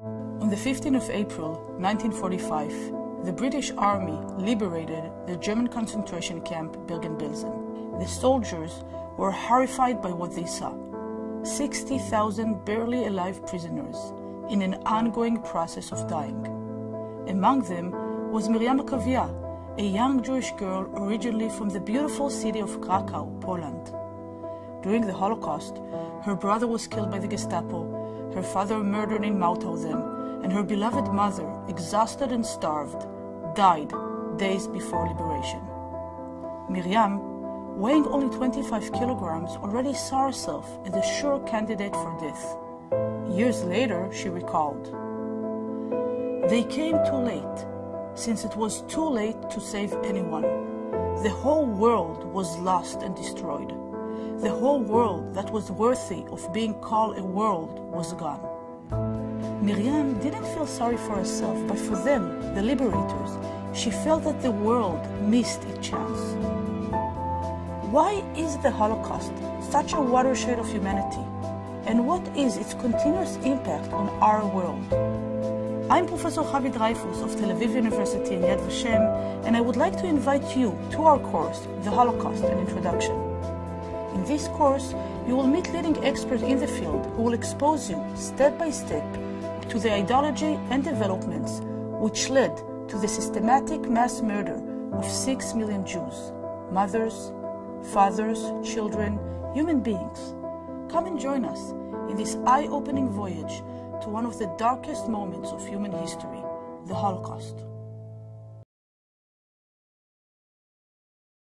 On the 15th of April 1945, the British Army liberated the German concentration camp Bergen-Belsen. The soldiers were horrified by what they saw 60,000 barely alive prisoners in an ongoing process of dying. Among them was Miriam Akavia, a young Jewish girl originally from the beautiful city of Krakow, Poland. During the Holocaust, her brother was killed by the Gestapo, her father murdered in Mauthausen, and her beloved mother, exhausted and starved, died days before liberation. Miriam, weighing only 25 kilograms, already saw herself as a sure candidate for death. Years later, she recalled, They came too late, since it was too late to save anyone. The whole world was lost and destroyed. The whole world that was worthy of being called a world was gone. Miriam didn't feel sorry for herself, but for them, the liberators. She felt that the world missed its chance. Why is the Holocaust such a watershed of humanity? And what is its continuous impact on our world? I'm Professor Havi Dreifuss of Tel Aviv University in Yad Vashem, and I would like to invite you to our course, The Holocaust, an Introduction. In this course, you will meet leading experts in the field who will expose you step by step to the ideology and developments which led to the systematic mass murder of six million Jews mothers, fathers, children, human beings. Come and join us in this eye opening voyage to one of the darkest moments of human history the Holocaust.